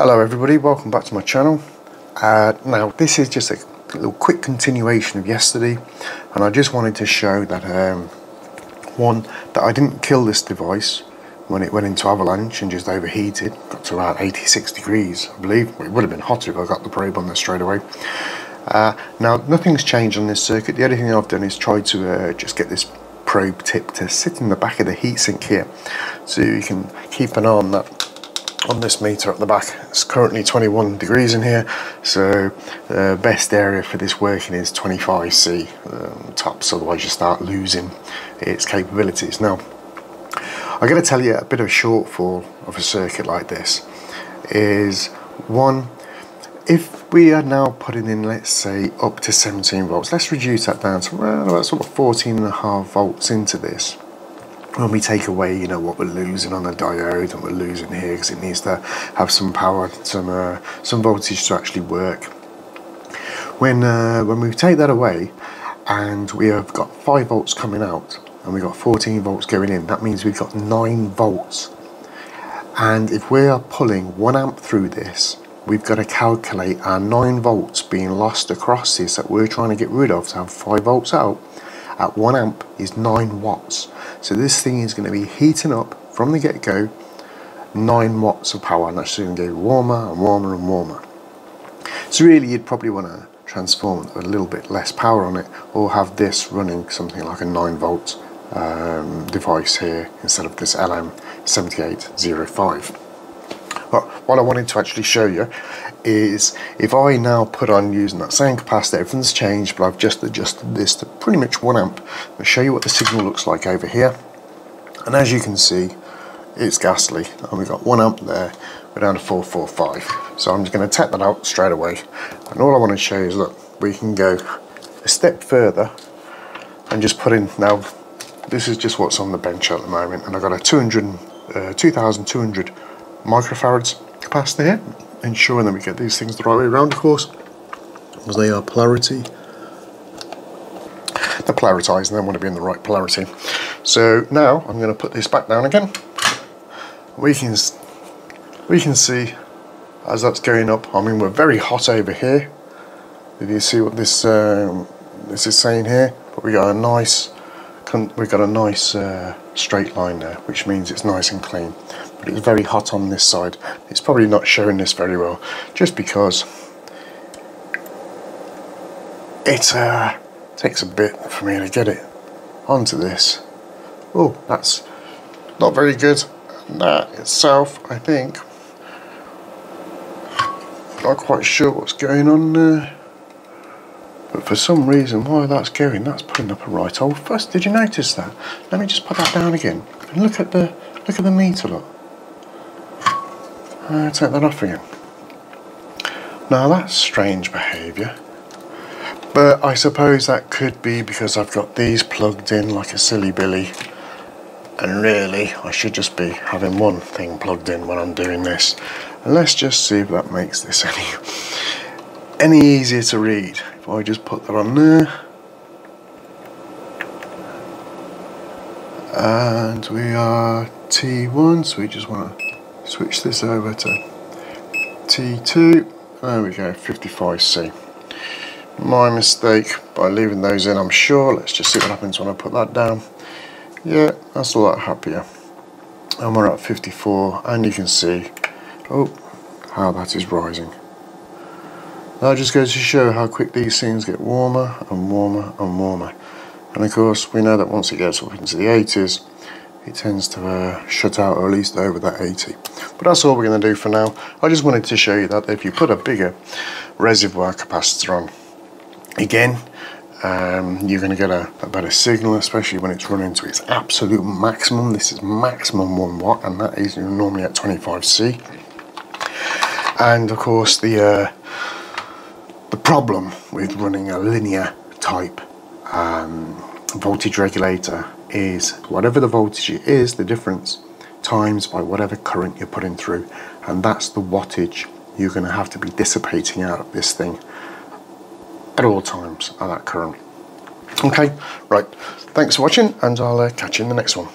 Hello everybody, welcome back to my channel. Uh, now this is just a little quick continuation of yesterday and I just wanted to show that um, one, that I didn't kill this device when it went into avalanche and just overheated, got to around 86 degrees I believe, it would have been hotter if I got the probe on there straight away. Uh, now nothing's changed on this circuit, the only thing I've done is tried to uh, just get this probe tip to sit in the back of the heatsink here so you can keep an eye on that on this meter at the back. It's currently 21 degrees in here, so the best area for this working is 25C um, tops, otherwise you start losing its capabilities. Now, I'm going to tell you a bit of a shortfall of a circuit like this is one, if we are now putting in, let's say, up to 17 volts, let's reduce that down to around about sort of 14 and a half volts into this when we take away, you know, what we're losing on the diode and we're losing here because it needs to have some power, some uh, some voltage to actually work. When uh, when we take that away, and we have got five volts coming out, and we've got 14 volts going in, that means we've got nine volts. And if we are pulling one amp through this, we've got to calculate our nine volts being lost across this that we're trying to get rid of to have five volts out at 1 amp is 9 watts. So this thing is going to be heating up from the get-go 9 watts of power and that's going to get warmer and warmer and warmer. So really you'd probably want to transform a little bit less power on it or have this running something like a 9 volt um, device here instead of this LM7805. But what I wanted to actually show you is if I now put on using that same capacitor, everything's changed, but I've just adjusted this to pretty much one amp. I'll show you what the signal looks like over here. And as you can see, it's ghastly. And we've got one amp there, we're down to 445. So I'm just gonna tap that out straight away. And all I wanna show you is, look, we can go a step further and just put in, now, this is just what's on the bench at the moment. And I've got a 200, uh, 2,200 microfarads capacity here, ensuring that we get these things the right way around, of course, because they are polarity. They're polarized and they want to be in the right polarity. So now I'm going to put this back down again. We can we can see as that's going up. I mean, we're very hot over here. Did you see what this um, this is saying here? But we got a nice we've got a nice uh, straight line there, which means it's nice and clean but it's very hot on this side. It's probably not showing this very well, just because it uh, takes a bit for me to get it onto this. Oh, that's not very good. that itself, I think, not quite sure what's going on there. But for some reason, why that's going, that's putting up a right old fuss. Did you notice that? Let me just put that down again. And look at the look at the meter, look. Uh, take that off again. Now that's strange behaviour. But I suppose that could be because I've got these plugged in like a silly billy. And really, I should just be having one thing plugged in when I'm doing this. And let's just see if that makes this any, any easier to read. If I just put that on there. And we are T1, so we just want to switch this over to T2 there we go 55C my mistake by leaving those in I'm sure. Let's just see what happens when I put that down. Yeah that's a lot happier. And we're at 54 and you can see oh how that is rising. That just goes to show how quick these things get warmer and warmer and warmer. And of course we know that once it gets up into the 80s it tends to uh, shut out or at least over that 80 but that's all we're going to do for now. I just wanted to show you that if you put a bigger reservoir capacitor on again um, you're going to get a, a, better signal especially when it's running to its absolute maximum. This is maximum 1 watt and that is normally at 25C and of course the uh, the problem with running a linear type um, voltage regulator is whatever the voltage is, the difference, times by whatever current you're putting through. And that's the wattage you're going to have to be dissipating out of this thing at all times at that current. Okay, right. Thanks for watching and I'll uh, catch you in the next one.